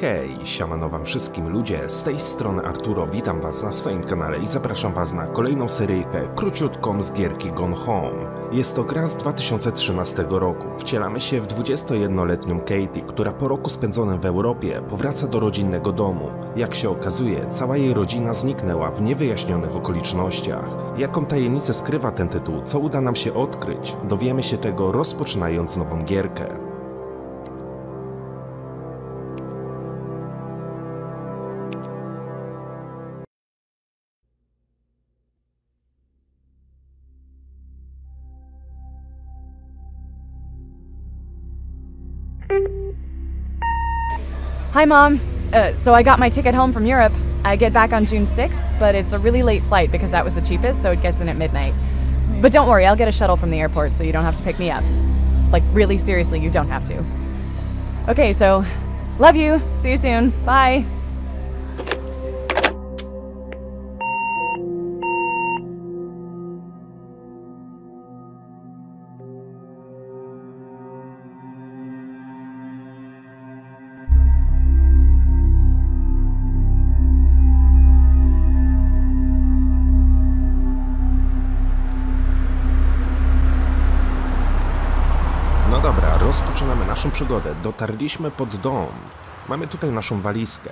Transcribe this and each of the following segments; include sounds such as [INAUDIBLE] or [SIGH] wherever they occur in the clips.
Hej, siamano wam wszystkim ludzie, z tej strony Arturo, witam was na swoim kanale i zapraszam was na kolejną seryjkę, króciutką z gierki Gone Home. Jest to gra z 2013 roku. Wcielamy się w 21-letnią Katie, która po roku spędzonym w Europie powraca do rodzinnego domu. Jak się okazuje, cała jej rodzina zniknęła w niewyjaśnionych okolicznościach. Jaką tajemnicę skrywa ten tytuł, co uda nam się odkryć, dowiemy się tego rozpoczynając nową gierkę. Hi, Mom. Uh, so I got my ticket home from Europe. I get back on June 6th, but it's a really late flight because that was the cheapest, so it gets in at midnight. But don't worry, I'll get a shuttle from the airport so you don't have to pick me up. Like, really seriously, you don't have to. Okay, so love you. See you soon. Bye. Przygodę. Dotarliśmy pod dom. Mamy tutaj naszą walizkę.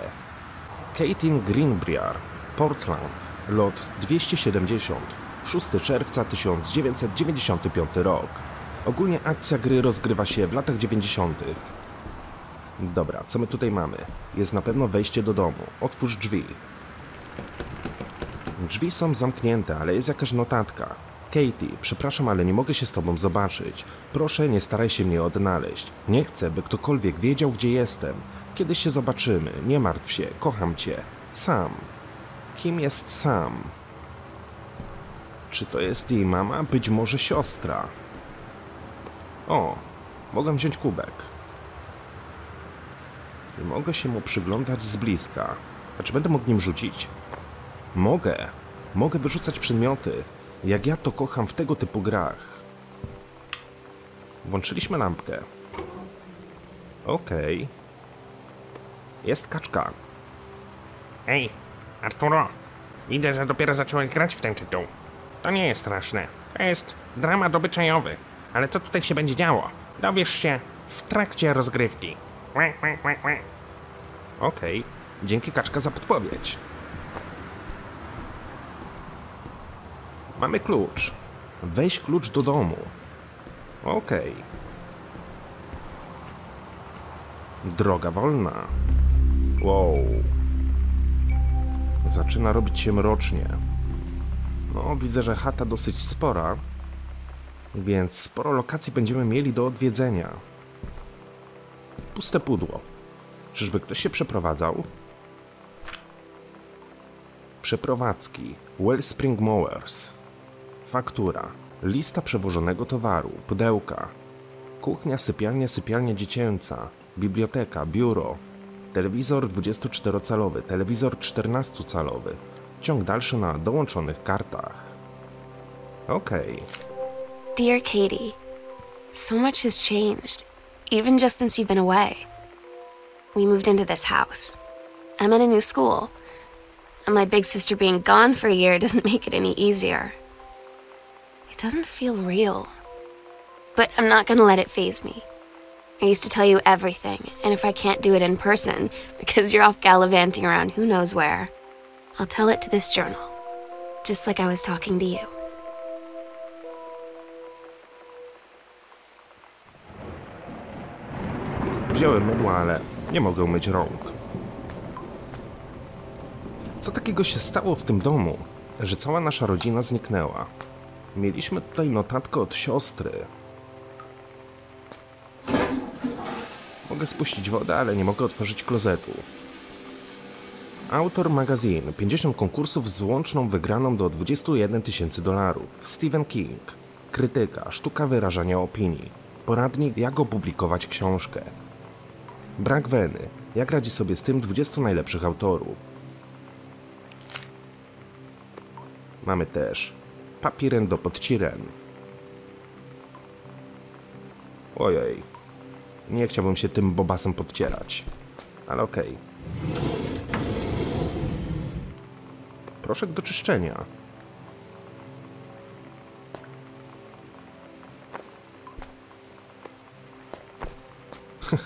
Katin Greenbriar, Portland, lot 270, 6 czerwca 1995 rok. Ogólnie akcja gry rozgrywa się w latach 90. Dobra, co my tutaj mamy? Jest na pewno wejście do domu. Otwórz drzwi. Drzwi są zamknięte, ale jest jakaś notatka. Katie, przepraszam, ale nie mogę się z tobą zobaczyć. Proszę, nie staraj się mnie odnaleźć. Nie chcę, by ktokolwiek wiedział, gdzie jestem. Kiedyś się zobaczymy. Nie martw się. Kocham cię. Sam. Kim jest Sam? Czy to jest jej mama? Być może siostra. O, mogę wziąć kubek. I mogę się mu przyglądać z bliska. A czy będę mógł nim rzucić? Mogę. Mogę wyrzucać przedmioty. Jak ja to kocham w tego typu grach. Włączyliśmy lampkę. Okej. Jest kaczka. Ej, Arturo, widzę, że dopiero zacząłeś grać w ten tytuł. To nie jest straszne. To jest dramat obyczajowy. Ale co tutaj się będzie działo? Dowiesz się w trakcie rozgrywki. Okej. Dzięki kaczka za podpowiedź. Mamy klucz. Weź klucz do domu. Okej. Droga wolna. Wow. Zaczyna robić się mrocznie. No, widzę, że chata dosyć spora, więc sporo lokacji będziemy mieli do odwiedzenia. Puste pudło. Czyżby ktoś się przeprowadzał? Przeprowadzki. Wellspring Mowers. Faktura. Lista przewożonego towaru. Pudełka. Kuchnia, sypialnia, sypialnia dziecięca. Biblioteka, biuro. Telewizor 24-calowy, telewizor 14-calowy. Ciąg dalszy na dołączonych kartach. Okej. Dear Katie, so much has changed, even just since you've been away. We moved into this house. I'm at a new school, and my big sister being gone for a year [LAUGHS] doesn't make it any easier. It doesn't feel real. But I'm not gonna let it phase me. I used to tell you everything, and if I can't do it in person, [LAUGHS] because you're off gallivanting around who knows where, I'll tell it to this journal. Just like I was talking to you. Wziąłem mydło, ale nie mogę myć rąk. Co takiego się stało w tym domu, że cała nasza rodzina zniknęła? Mieliśmy tutaj notatkę od siostry. Mogę spuścić wodę, ale nie mogę otworzyć klozetu. Autor magazyn 50 konkursów z łączną wygraną do 21 tysięcy dolarów. Stephen King. Krytyka, sztuka wyrażania opinii. Poradnik, jak opublikować książkę. Brak weny. Jak radzi sobie z tym 20 najlepszych autorów. Mamy też papiren do podciren. Ojej. Nie chciałbym się tym bobasem podcierać. ale okej. Proszek do czyszczenia. [LAUGHS]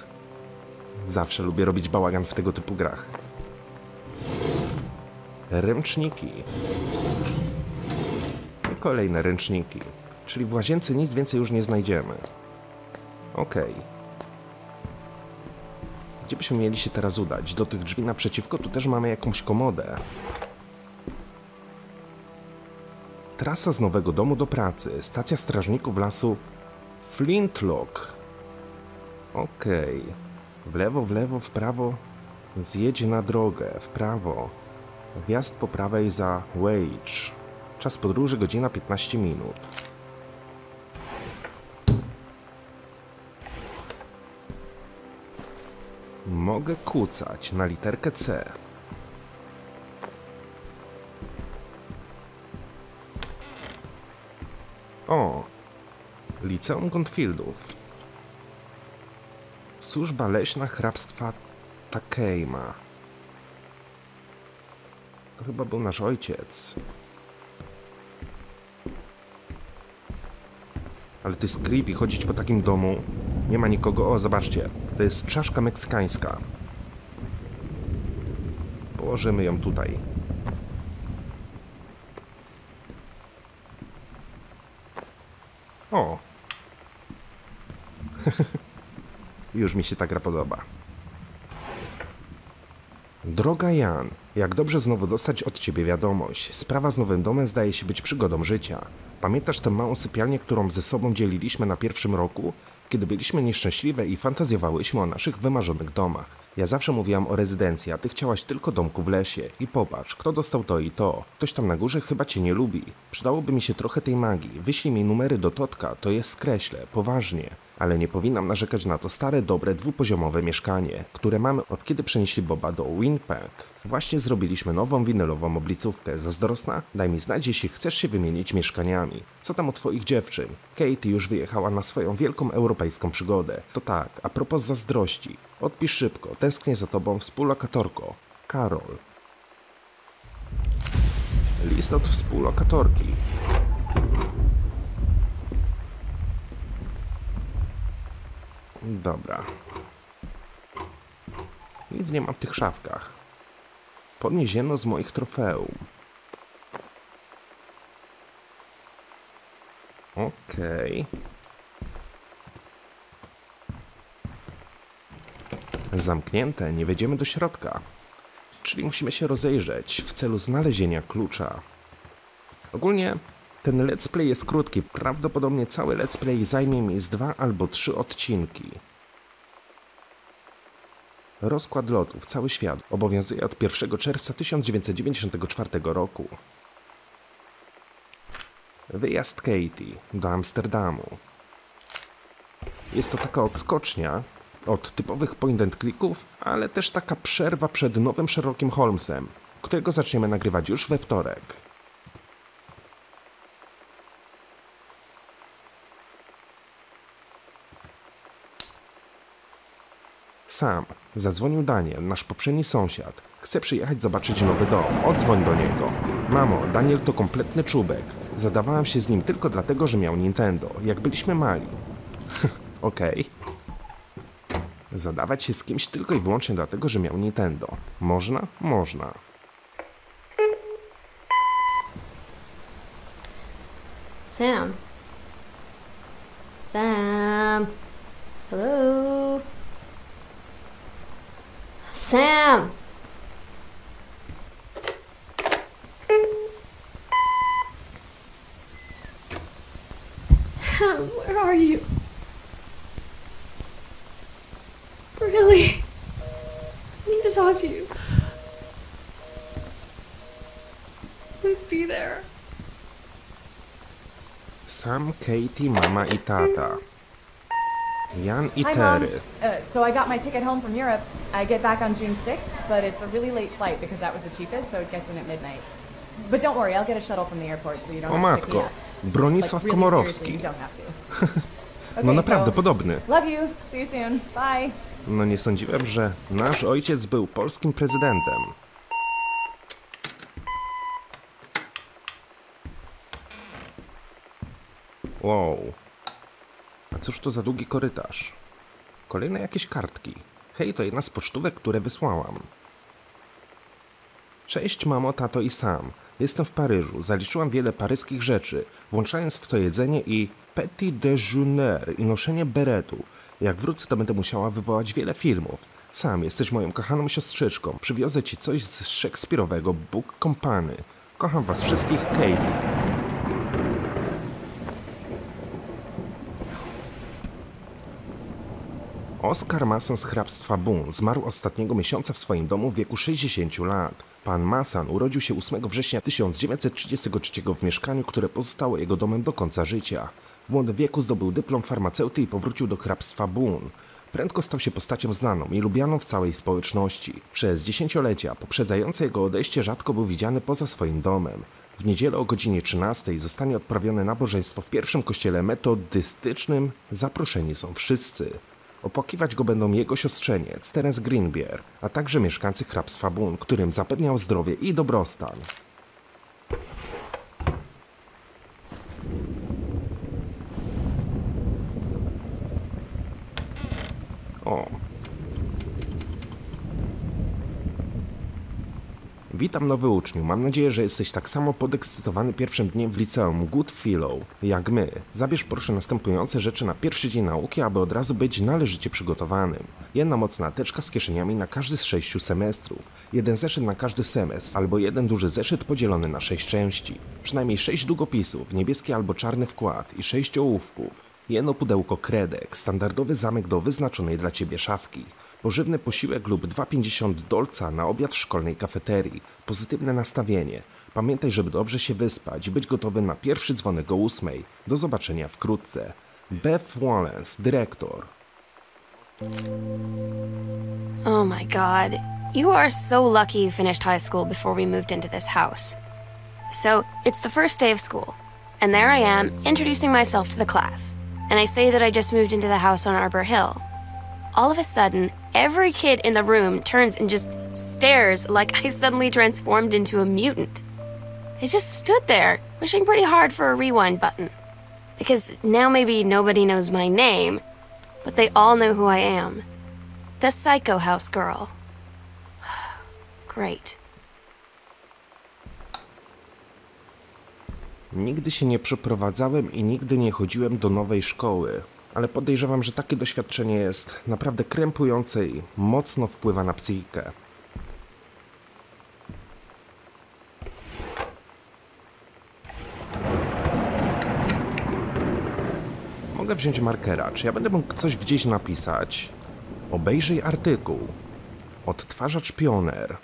Zawsze lubię robić bałagan w tego typu grach. Ręczniki. Kolejne ręczniki. Czyli w łazience nic więcej już nie znajdziemy. Okej. Gdzie byśmy mieli się teraz udać? Do tych drzwi naprzeciwko tu też mamy jakąś komodę. Trasa z nowego domu do pracy. Stacja strażników lasu Flintlock. Okej. W lewo, w lewo, w prawo. Zjedź na drogę. W prawo. Wjazd po prawej za Wage. Czas podróży godzina 15 minut. Mogę kucać na literkę C. O! Liceum Gontfieldów. Służba leśna hrabstwa Takejma. To chyba był nasz ojciec. Ale to jest creepy chodzić po takim domu. Nie ma nikogo. O, zobaczcie. To jest czaszka meksykańska. Położymy ją tutaj. O! [LAUGHS] Już mi się ta gra podoba. Droga Jan, jak dobrze znowu dostać od ciebie wiadomość. Sprawa z nowym domem zdaje się być przygodą życia. Pamiętasz tę małą sypialnię, którą ze sobą dzieliliśmy na pierwszym roku? Kiedy byliśmy nieszczęśliwe i fantazjowałyśmy o naszych wymarzonych domach. Ja zawsze mówiłam o rezydencji, a ty chciałaś tylko domku w lesie. I popatrz, kto dostał to i to. Ktoś tam na górze chyba cię nie lubi. Przydałoby mi się trochę tej magii. Wyślij mi numery do Totka, to je skreślę, poważnie. Ale nie powinnam narzekać na to stare, dobre, dwupoziomowe mieszkanie, które mamy od kiedy przenieśli Boba do Windpack. Właśnie zrobiliśmy nową winylową oblicówkę. Zazdrosna? Daj mi znać, jeśli chcesz się wymienić mieszkaniami. Co tam o twoich dziewczyn? Katie już wyjechała na swoją wielką europejską przygodę. To tak, a propos zazdrości. Odpisz szybko, tęsknię za tobą współlokatorko. Karol. List od współlokatorki. Dobra. Nic nie mam w tych szafkach. Podnieziono z moich trofeum. Okej. Zamknięte, nie wejdziemy do środka. Czyli musimy się rozejrzeć w celu znalezienia klucza. Ogólnie ten let's play jest krótki. Prawdopodobnie cały let's play zajmie mi z dwa albo trzy odcinki. Rozkład lotów, cały świat, obowiązuje od 1 czerwca 1994 roku. Wyjazd Katie do Amsterdamu. Jest to taka odskocznia od typowych point and clicków, ale też taka przerwa przed nowym Sherlockiem Holmesem, którego zaczniemy nagrywać już we wtorek. Sam. Zadzwonił Daniel, nasz poprzedni sąsiad. Chce przyjechać zobaczyć nowy dom. Odzwoń do niego. Mamo, Daniel to kompletny czubek. Zadawałam się z nim tylko dlatego, że miał Nintendo, jak byliśmy mali. [LAUGHS] Okej. Zadawać się z kimś tylko i wyłącznie dlatego, że miał Nintendo. Można? Można. Sam. Sam. Hello. Sam. Sam, where are you? Really? I need to talk to you. Please be there. Sam, Katie, mama i tata. Jan i Hi, Mom. Tery. Uh, so I got my ticket home from Europe. I get back on June 6th, but it's a really late flight because that was the cheapest, so it gets in at midnight. But don't worry, I'll get a shuttle from the airport, so you don't O have to pick me matko, up. Bronisław Like, really seriously, Komorowski. you don't have to. [LAUGHS] No Okay, naprawdę, so, podobny. Love you. See you soon. Bye. No nie sądziłem, że nasz ojciec był polskim prezydentem. Wow. A cóż to za długi korytarz? Kolejne jakieś kartki. Hej, to jedna z pocztówek, które wysłałam. Cześć mamo, tato i sam. Jestem w Paryżu. Zaliczyłam wiele paryskich rzeczy, włączając w to jedzenie i petit déjeuner i noszenie beretu. Jak wrócę, to będę musiała wywołać wiele filmów. Sam jesteś moją kochaną siostrzyczką. Przywiozę ci coś z szekspirowego Book Company. Kocham was wszystkich, Katie. Oskar Mason z hrabstwa Boone zmarł ostatniego miesiąca w swoim domu w wieku 60 lat. Pan Mason urodził się 8 września 1933 w mieszkaniu, które pozostało jego domem do końca życia. W młodym wieku zdobył dyplom farmaceuty i powrócił do hrabstwa Boone. Prędko stał się postacią znaną i lubianą w całej społeczności. Przez dziesięciolecia poprzedzające jego odejście rzadko był widziany poza swoim domem. W niedzielę o godzinie 13 zostanie odprawione nabożeństwo w pierwszym kościele metodystycznym. Zaproszeni są wszyscy. Opłakiwać go będą jego siostrzeniec, Terence Greenbier, a także mieszkańcy hrabstwa Boone, którym zapewniał zdrowie i dobrostan. O. Witam nowy uczniu. Mam nadzieję, że jesteś tak samo podekscytowany pierwszym dniem w liceum Good Fellow jak my. Zabierz proszę następujące rzeczy na pierwszy dzień nauki, aby od razu być należycie przygotowanym. Jedna mocna teczka z kieszeniami na każdy z sześciu semestrów. Jeden zeszyt na każdy semestr, albo jeden duży zeszyt podzielony na sześć części. Przynajmniej sześć długopisów, niebieski albo czarny wkład i sześć ołówków. Jedno pudełko kredek, standardowy zamek do wyznaczonej dla Ciebie szafki. Pożywny posiłek lub 2,50 dolca na obiad w szkolnej kafeterii. Pozytywne nastawienie. Pamiętaj, żeby dobrze się wyspać być gotowy na pierwszy dzwonek o ósmej. Do zobaczenia wkrótce. Beth Wallace, dyrektor. Oh my god. You are so lucky you finished high school before we moved into this house. So, it's the first day of school, and there I am, introducing myself to the class. And I say that I just moved into the house on Arbor Hill. All of a sudden, every kid in the room turns and just stares like I suddenly transformed into a mutant. I just stood there, wishing pretty hard for a rewind button. Because now maybe nobody knows my name, but they all know who I am. The Psycho House girl. [SIGHS] Great. Nigdy się nie przeprowadzałem i nigdy nie chodziłem do nowej szkoły, ale podejrzewam, że takie doświadczenie jest naprawdę krępujące i mocno wpływa na psychikę. Mogę wziąć markera. Czy ja będę mógł coś gdzieś napisać? Obejrzyj artykuł. Odtwarzacz pioner.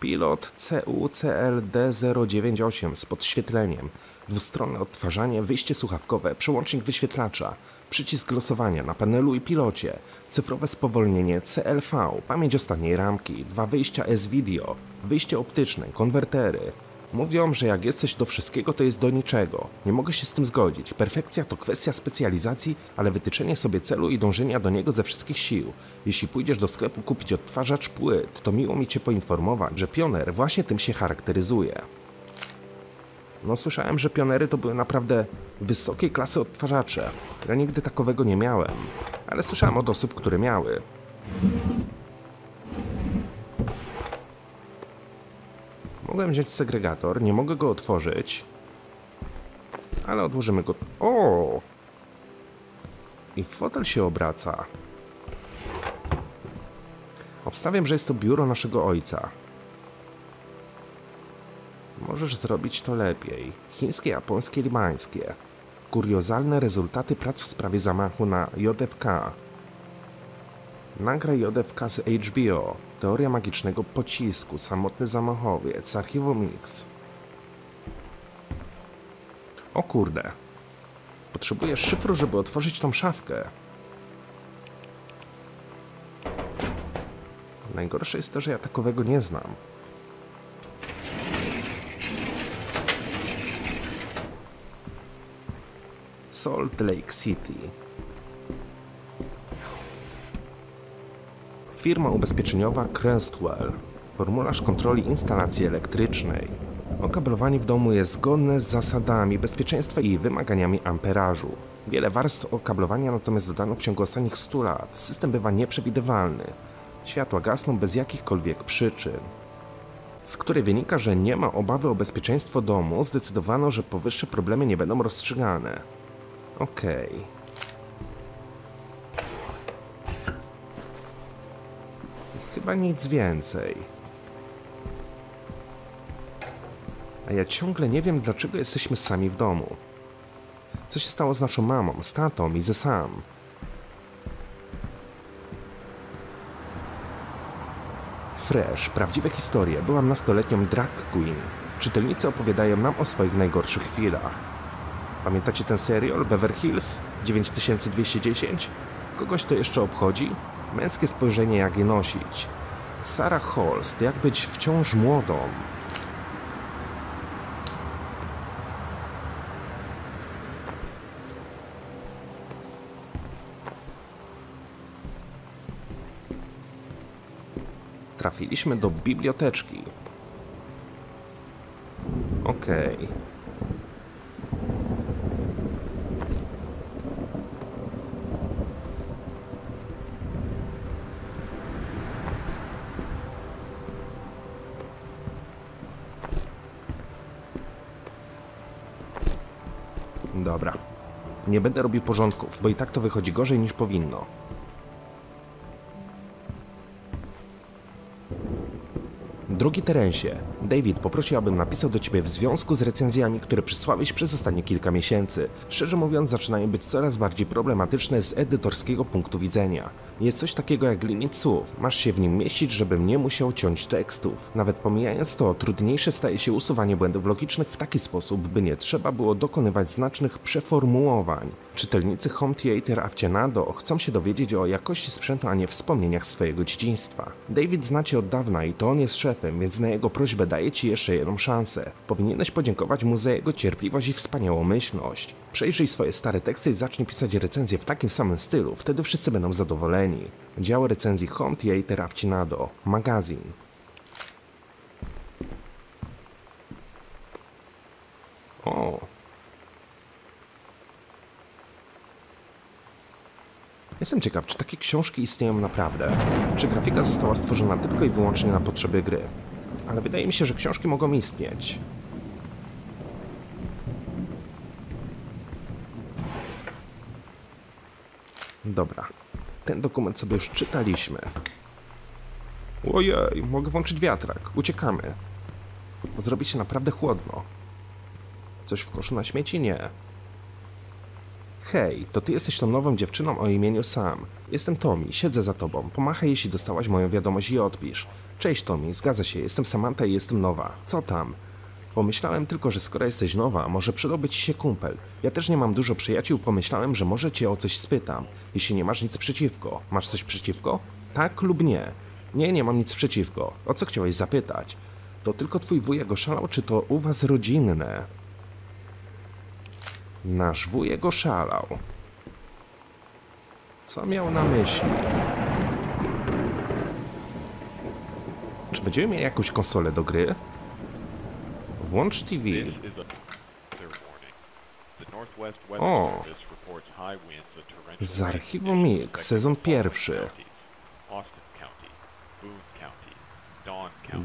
Pilot CUCLD098 z podświetleniem. Dwustronne odtwarzanie, wyjście słuchawkowe, przełącznik wyświetlacza, przycisk losowania na panelu i pilocie, cyfrowe spowolnienie CLV, pamięć ostatniej ramki, dwa wyjścia S-Video, wyjście optyczne, konwertery. Mówią, że jak jesteś do wszystkiego, to jest do niczego. Nie mogę się z tym zgodzić. Perfekcja to kwestia specjalizacji, ale wytyczenie sobie celu i dążenia do niego ze wszystkich sił. Jeśli pójdziesz do sklepu kupić odtwarzacz płyt, to miło mi Cię poinformować, że Pioner właśnie tym się charakteryzuje. No słyszałem, że Pionery to były naprawdę wysokiej klasy odtwarzacze. Ja nigdy takowego nie miałem, ale słyszałem od osób, które miały. Mogłem wziąć segregator, nie mogę go otworzyć. Ale odłożymy go... O! I fotel się obraca. Obstawiam, że jest to biuro naszego ojca. Możesz zrobić to lepiej. Chińskie, japońskie, libańskie. Kuriozalne rezultaty prac w sprawie zamachu na JFK. Nagraj JFK z HBO. Teoria magicznego pocisku. Samotny zamachowiec. Archiwum Mix. O kurde. Potrzebuję szyfru, żeby otworzyć tą szafkę. Najgorsze jest to, że ja takowego nie znam. Salt Lake City. Firma ubezpieczeniowa Crestwell. Formularz kontroli instalacji elektrycznej. Okablowanie w domu jest zgodne z zasadami bezpieczeństwa i wymaganiami amperażu. Wiele warstw okablowania natomiast dodano w ciągu ostatnich 100 lat. System bywa nieprzewidywalny. Światła gasną bez jakichkolwiek przyczyn. Z której wynika, że nie ma obawy o bezpieczeństwo domu, zdecydowano, że powyższe problemy nie będą rozstrzygane. Okej. Chyba nic więcej. A ja ciągle nie wiem, dlaczego jesteśmy sami w domu. Co się stało z naszą mamą, z tatą i ze Sam? Fresh, prawdziwe historie. Byłam nastoletnią drag queen. Czytelnicy opowiadają nam o swoich najgorszych chwilach. Pamiętacie ten serial Beverly Hills 9210? Kogoś to jeszcze obchodzi? Męskie spojrzenie jak je nosić. Sarah Holst, jak być wciąż młodą. Trafiliśmy do biblioteczki. Okej. Dobra. Nie będę robił porządków, bo i tak to wychodzi gorzej niż powinno. Drogi Terensie, David poprosił, abym napisał do ciebie w związku z recenzjami, które przysłałeś przez ostatnie kilka miesięcy. Szczerze mówiąc, zaczynają być coraz bardziej problematyczne z edytorskiego punktu widzenia. Jest coś takiego jak limit słów. Masz się w nim mieścić, żebym nie musiał ciąć tekstów. Nawet pomijając to, trudniejsze staje się usuwanie błędów logicznych w taki sposób, by nie trzeba było dokonywać znacznych przeformułowań. Czytelnicy Home Theater Aficionado chcą się dowiedzieć o jakości sprzętu, a nie wspomnieniach swojego dzieciństwa. David znacie od dawna i to on jest szefem, więc na jego prośbę daję ci jeszcze jedną szansę. Powinieneś podziękować mu za jego cierpliwość i wspaniałomyślność. Przejrzyj swoje stare teksty i zacznij pisać recenzje w takim samym stylu, wtedy wszyscy będą zadowoleni. Dział recenzji Home Theater magazyn. O, Jestem ciekaw, czy takie książki istnieją naprawdę, czy grafika została stworzona tylko i wyłącznie na potrzeby gry. Ale wydaje mi się, że książki mogą istnieć. Dobra, ten dokument sobie już czytaliśmy. Ojej, mogę włączyć wiatrak. Uciekamy. Zrobi się naprawdę chłodno. Coś w koszu na śmieci? Nie. Hej, to ty jesteś tą nową dziewczyną o imieniu Sam. Jestem Tommy, siedzę za tobą. Pomachaj, jeśli dostałaś moją wiadomość i odpisz. Cześć Tommy, zgadza się, jestem Samantha i jestem nowa. Co tam? Pomyślałem tylko, że skoro jesteś nowa, może przydałby ci się kumpel. Ja też nie mam dużo przyjaciół, pomyślałem, że może cię o coś spytam. Jeśli nie masz nic przeciwko. Masz coś przeciwko? Tak lub nie? Nie, nie mam nic przeciwko. O co chciałeś zapytać? To tylko twój wujek oszalał, czy to u was rodzinne? Nasz wujek oszalał. Co miał na myśli? Czy będziemy mieli jakąś konsolę do gry? Włącz TV. O! Z archiwum Mix, sezon pierwszy.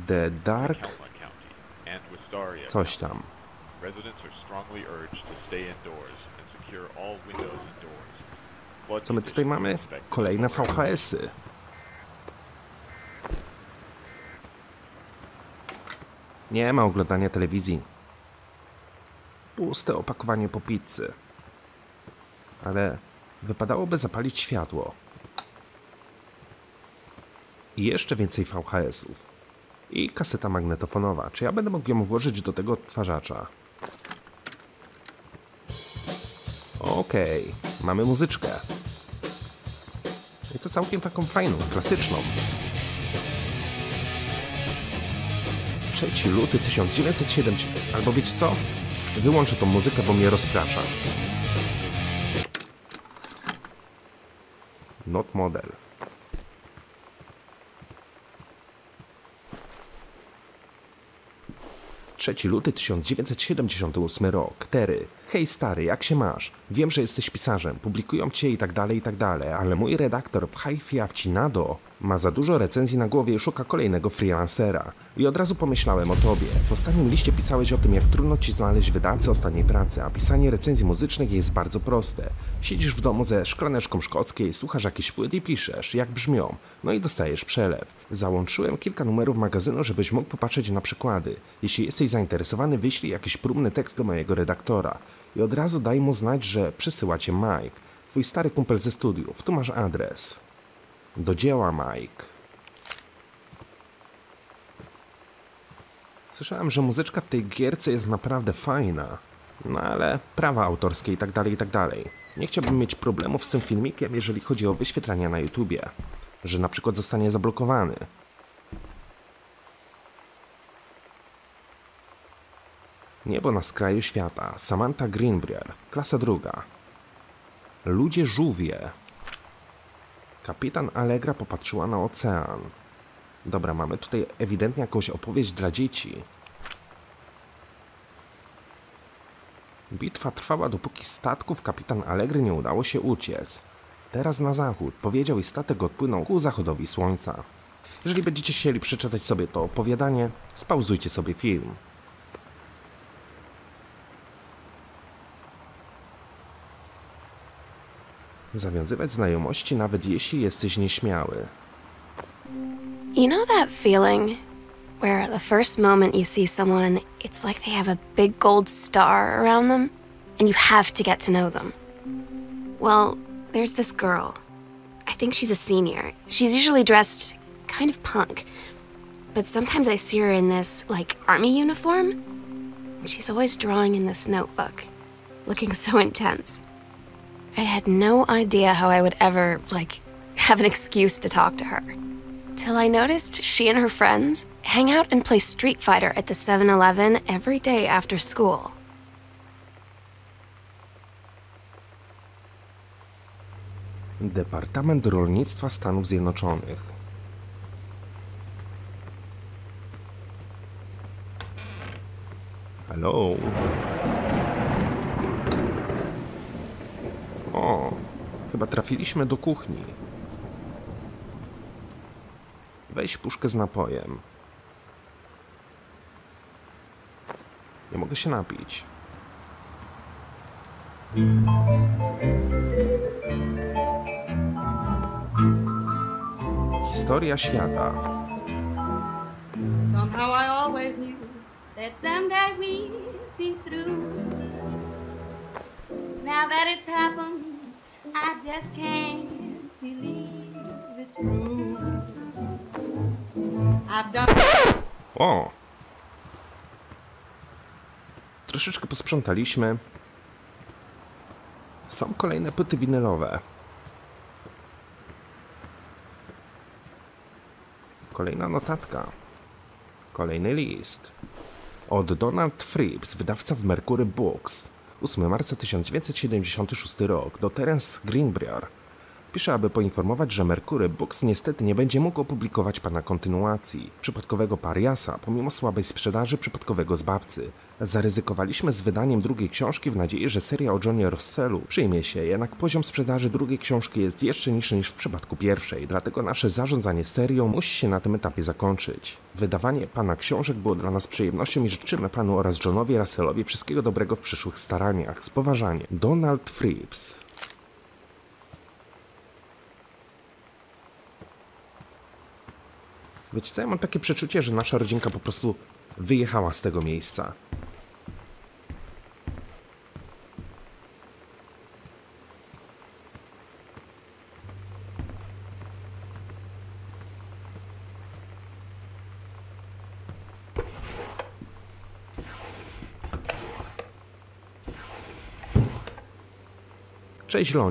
The Dark... Coś tam. Co my tutaj mamy? Kolejne VHS-y. Nie ma oglądania telewizji. Puste opakowanie po pizzy. Ale wypadałoby zapalić światło. I jeszcze więcej VHS-ów. I kaseta magnetofonowa. Czy ja będę mógł ją włożyć do tego odtwarzacza? Okej, mamy muzyczkę. I to całkiem taką fajną, klasyczną. 3 luty 1970. Albo wiecie co? Wyłączę tą muzykę, bo mnie rozprasza. Not model. 3 luty 1978 rok. Tery. Hej stary, jak się masz? Wiem, że jesteś pisarzem, publikują cię i tak dalej, i tak dalej, ale mój redaktor w Haifia Wcinado ma za dużo recenzji na głowie i szuka kolejnego freelancera. I od razu pomyślałem o tobie. W ostatnim liście pisałeś o tym, jak trudno ci znaleźć wydawcę ostatniej pracy, a pisanie recenzji muzycznych jest bardzo proste. Siedzisz w domu ze szklaneczką szkockiej, słuchasz jakieś płyty i piszesz, jak brzmią, no i dostajesz przelew. Załączyłem kilka numerów magazynu, żebyś mógł popatrzeć na przykłady. Jeśli jesteś zainteresowany, wyślij jakiś próbny tekst do mojego redaktora. I od razu daj mu znać, że przysyła cię Mike, twój stary kumpel ze studiów. Tu masz adres. Do dzieła, Mike. Słyszałem, że muzyczka w tej gierce jest naprawdę fajna. No ale prawa autorskie i tak dalej, i tak dalej. Nie chciałbym mieć problemów z tym filmikiem, jeżeli chodzi o wyświetlania na YouTubie. Że na przykład zostanie zablokowany. Niebo na skraju świata. Samantha Greenbrier. Klasa druga. Ludzie żółwie. Kapitan Allegra popatrzyła na ocean. Dobra, mamy tutaj ewidentnie jakąś opowieść dla dzieci. Bitwa trwała dopóki statków kapitan Allegry nie udało się uciec. Teraz na zachód, powiedział i statek odpłynął ku zachodowi słońca. Jeżeli będziecie chcieli przeczytać sobie to opowiadanie, spauzujcie sobie film. Zawiązywać znajomości nawet jeśli jesteś nieśmiały. You know that feeling where the first moment you see someone, it's like they have a big gold star around them, and you have to get to know them? Well, there's this girl. I think she's a senior. She's usually dressed kind of punk, but sometimes I see her in this, like, army uniform, she's always drawing in this notebook, looking so [LAUGHS] intense. I had no idea how I would ever, like, have an excuse to talk to her. Till I noticed she and her friends hang out and play Street Fighter at the 7 Eleven every day after school. Departament Rolnictwa Stanów Zjednoczonych. Hello. O, chyba trafiliśmy do kuchni. Weź puszkę z napojem. Nie mogę się napić. Historia świata. Somehow I always knew that someday we'd be through. Now that it's happened, I just can't believe it's true. I've done. O! Troszeczkę posprzątaliśmy. Są kolejne płyty winylowe. Kolejna notatka. Kolejny list. Od Donald Fripps, wydawca w Mercury Books. 8 marca 1976 rok do Terence Greenbrier. Pisze, aby poinformować, że Mercury Books niestety nie będzie mógł opublikować pana kontynuacji. Przypadkowego pariasa, pomimo słabej sprzedaży przypadkowego zbawcy. Zaryzykowaliśmy z wydaniem drugiej książki w nadziei, że seria o Johnie Rossellu przyjmie się, jednak poziom sprzedaży drugiej książki jest jeszcze niższy niż w przypadku pierwszej, dlatego nasze zarządzanie serią musi się na tym etapie zakończyć. Wydawanie pana książek było dla nas przyjemnością i życzymy panu oraz Johnowi Russellowi wszystkiego dobrego w przyszłych staraniach. Z poważaniem. Donald Fripps. Wiecie co, ja mam takie przeczucie, że nasza rodzinka po prostu wyjechała z tego miejsca.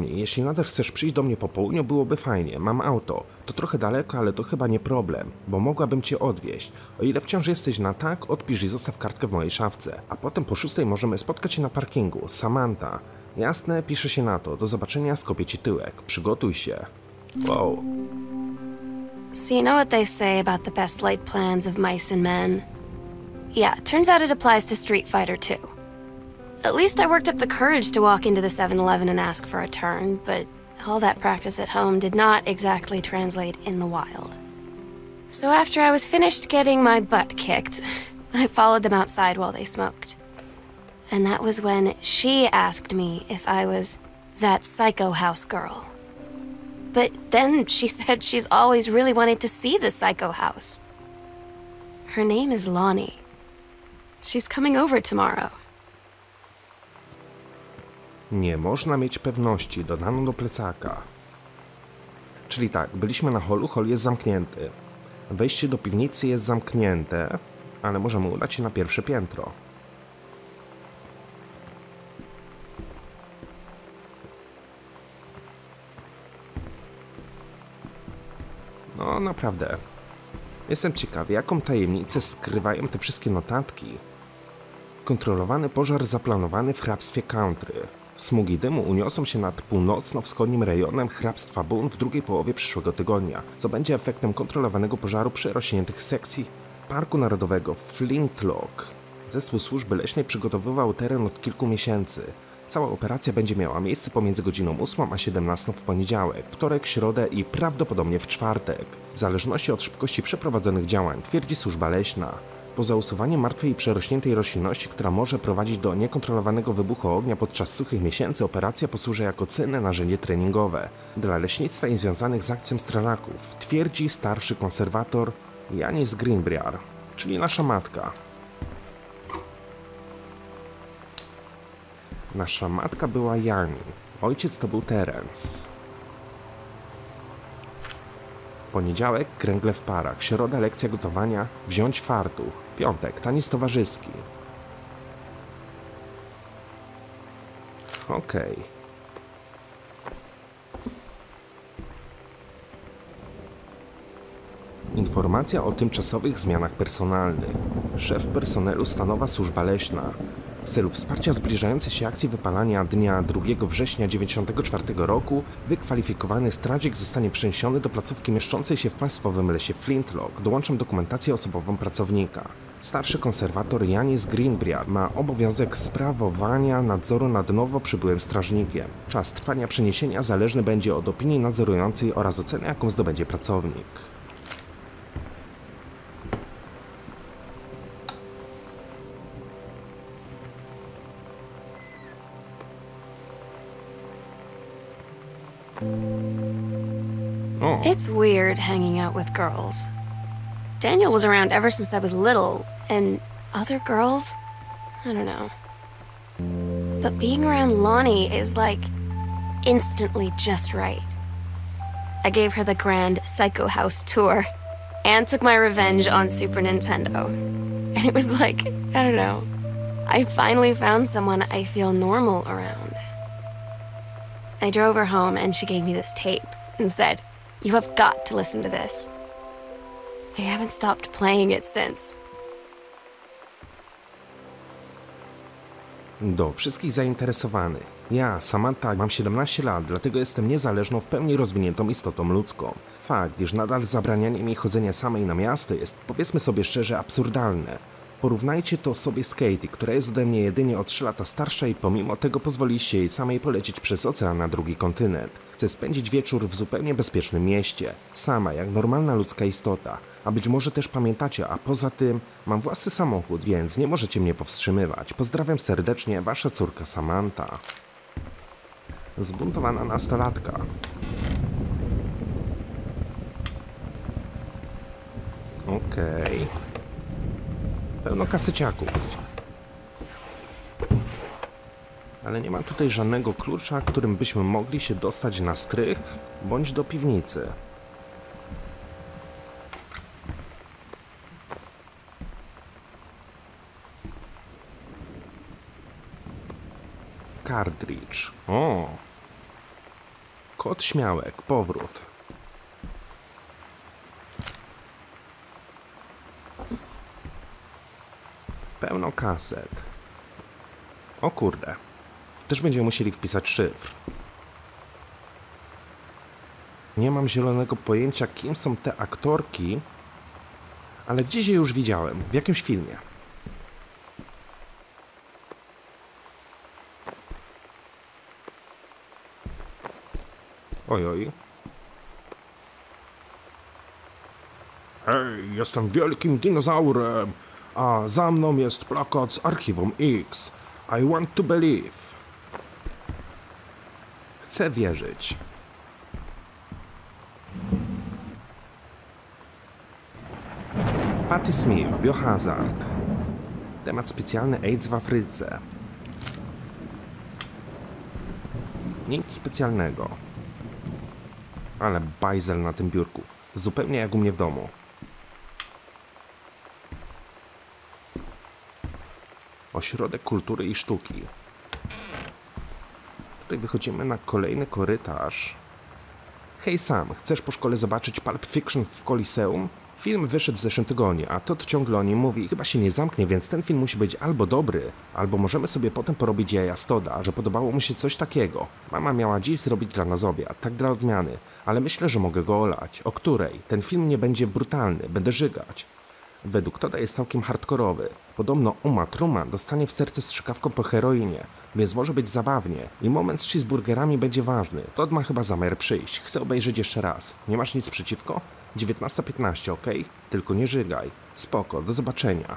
Jeśli nadal chcesz przyjść do mnie po południu, byłoby fajnie. Mam auto. To trochę daleko, ale to chyba nie problem, bo mogłabym cię odwieźć. O ile wciąż jesteś na tak, odpisz i zostaw kartkę w mojej szafce. A potem po szóstej możemy spotkać się na parkingu. Samantha. Jasne, pisze się na to. Do zobaczenia, skopię ci tyłek. Przygotuj się. Wow. So, you know what they say about the best laid plans of mice and men? Yeah, turns out it applies to Street Fighter too. At least I worked up the courage to walk into the 7 Eleven and ask for a turn, but all that practice at home did not exactly translate in the wild. So after I was finished getting my butt kicked, [LAUGHS] I followed them outside while they smoked. And that was when she asked me if I was that psycho house girl. But then she [LAUGHS] said she's always really wanted to see the psycho house. Her name is Lonnie. She's coming over tomorrow. Nie można mieć pewności, dodano do plecaka. Czyli tak, byliśmy na holu, hol jest zamknięty. Wejście do piwnicy jest zamknięte, ale możemy udać się na pierwsze piętro. No, naprawdę. Jestem ciekawy, jaką tajemnicę skrywają te wszystkie notatki. Kontrolowany pożar zaplanowany w hrabstwie country. Smugi dymu uniosą się nad północno-wschodnim rejonem hrabstwa Boone w drugiej połowie przyszłego tygodnia, co będzie efektem kontrolowanego pożaru przerośniętych sekcji Parku Narodowego Flintlock. Zespół służby leśnej przygotowywał teren od kilku miesięcy. Cała operacja będzie miała miejsce pomiędzy godziną 8 a 17 w poniedziałek, wtorek, środę i prawdopodobnie w czwartek. W zależności od szybkości przeprowadzonych działań, twierdzi służba leśna. Poza usuwaniem martwej i przerośniętej roślinności, która może prowadzić do niekontrolowanego wybuchu ognia podczas suchych miesięcy, operacja posłuży jako cenne narzędzie treningowe dla leśnictwa i związanych z akcją strażaków, twierdzi starszy konserwator Janis Greenbriar, czyli nasza matka. Nasza matka była Jani, ojciec to był Terence. Poniedziałek kręgle w parach, środa lekcja gotowania, wziąć fartuch, piątek tanis towarzyski. Okej. Informacja o tymczasowych zmianach personalnych. Szef personelu Stanowa Służba Leśna. W celu wsparcia zbliżającej się akcji wypalania dnia 2 września 1994 roku wykwalifikowany strażnik zostanie przeniesiony do placówki mieszczącej się w państwowym lesie Flintlock. Dołączam dokumentację osobową pracownika. Starszy konserwator Janis Greenbriar ma obowiązek sprawowania nadzoru nad nowo przybyłym strażnikiem. Czas trwania przeniesienia zależny będzie od opinii nadzorującej oraz oceny, jaką zdobędzie pracownik. It's weird hanging out with girls. Daniel was around ever since I was little, and other girls? I don't know. But being around Lonnie is like instantly just right. I gave her the grand Psycho House tour and took my revenge on Super Nintendo. And it was like, I don't know. I finally found someone I feel normal around. I drove her home and she gave me this tape and said, You have got to listen to this. I haven't stopped playing it since. Do wszystkich zainteresowanych. Ja, Samantha, mam 17 lat, dlatego jestem niezależną, w pełni rozwiniętą istotą ludzką. Fakt, iż nadal zabranianie mi chodzenia samej na miasto jest, powiedzmy sobie szczerze, absurdalne. Porównajcie to sobie z Katie, która jest ode mnie jedynie o 3 lata starsza i pomimo tego pozwoliście jej samej polecieć przez ocean na drugi kontynent. Chcę spędzić wieczór w zupełnie bezpiecznym mieście, sama jak normalna ludzka istota. A być może też pamiętacie, a poza tym mam własny samochód, więc nie możecie mnie powstrzymywać. Pozdrawiam serdecznie, wasza córka Samantha. Zbuntowana nastolatka. Okej. Pełno kasyciaków. Ale nie ma tutaj żadnego klucza, którym byśmy mogli się dostać na strych bądź do piwnicy. Cartridge. O! Kot śmiałek, powrót. pełno kaset. O kurde. Też będziemy musieli wpisać szyfr. Nie mam zielonego pojęcia, kim są te aktorki, ale gdzieś je już widziałem, w jakimś filmie. Oj, oj. Hej, jestem wielkim dinozaurem! A za mną jest plakat z Archiwum X. I want to believe. Chcę wierzyć. Patty Smith, Biohazard. Temat specjalny AIDS w Afryce. Nic specjalnego. Ale bajzel na tym biurku. Zupełnie jak u mnie w domu. Ośrodek Kultury i Sztuki. Tutaj wychodzimy na kolejny korytarz. Hej Sam, chcesz po szkole zobaczyć Pulp Fiction w Koliseum? Film wyszedł w zeszłym tygodniu, a Todd ciągle o nim mówi i chyba się nie zamknie, więc ten film musi być albo dobry, albo możemy sobie potem porobić jaja z Toda, że podobało mu się coś takiego. Mama miała dziś zrobić dla nas obiad, tak dla odmiany, ale myślę, że mogę go olać. O której? Ten film nie będzie brutalny, będę żygać. Według Toda jest całkiem hardkorowy. Podobno Uma Truman dostanie w serce strzykawką po heroinie, więc może być zabawnie i moment z cheeseburgerami będzie ważny. Todd ma chyba zamiar przyjść. Chcę obejrzeć jeszcze raz. Nie masz nic przeciwko? 19.15, ok? Tylko nie żygaj. Spoko, do zobaczenia.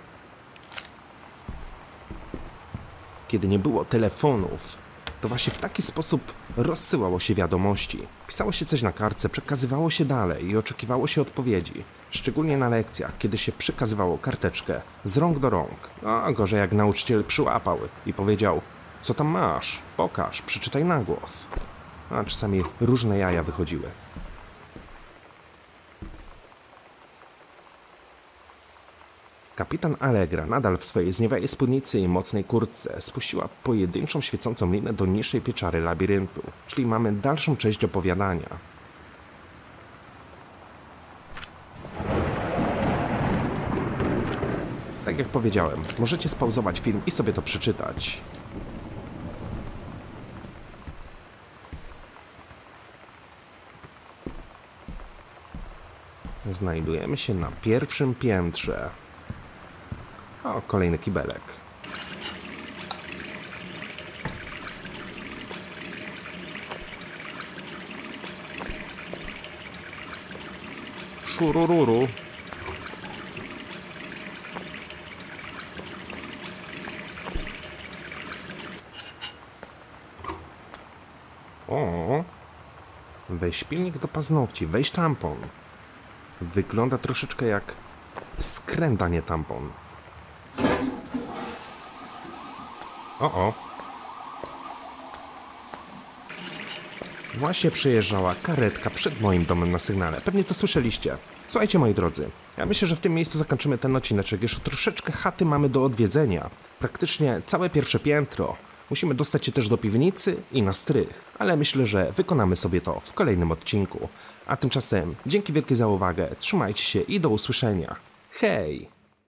Kiedy nie było telefonów, to właśnie w taki sposób rozsyłało się wiadomości. Pisało się coś na kartce, przekazywało się dalej i oczekiwało się odpowiedzi. Szczególnie na lekcjach, kiedy się przekazywało karteczkę z rąk do rąk. A gorzej jak nauczyciel przyłapał i powiedział co tam masz? Pokaż, przeczytaj na głos. A czasami różne jaja wychodziły. Kapitan Allegra, nadal w swojej zniewałej spódnicy i mocnej kurtce, spuściła pojedynczą świecącą linę do niższej pieczary labiryntu, czyli mamy dalszą część opowiadania. Tak jak powiedziałem, możecie spauzować film i sobie to przeczytać. Znajdujemy się na pierwszym piętrze. O, kolejny kibelek. Szurururu. O, weź pilnik do paznokci, weź tampon. Wygląda troszeczkę jak skrętanie tampon. O, o. Właśnie przejeżdżała karetka przed moim domem na sygnale. Pewnie to słyszeliście. Słuchajcie, moi drodzy, ja myślę, że w tym miejscu zakończymy ten odcineczek. Jeszcze troszeczkę chaty mamy do odwiedzenia. Praktycznie całe pierwsze piętro. Musimy dostać się też do piwnicy i na strych, ale myślę, że wykonamy sobie to w kolejnym odcinku. A tymczasem dzięki wielkie za uwagę, trzymajcie się i do usłyszenia. Hej!